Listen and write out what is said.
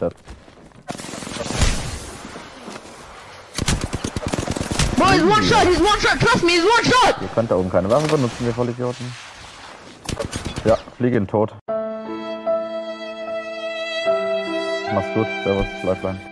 I'm dead. Bro, he's one shot, he's one shot, trust me, he's one shot! Ihr könnt da oben keine Waffe benutzen, wir Vollidioten. Ja, fliege ihn tot. Mach's gut, servus, bleib lang.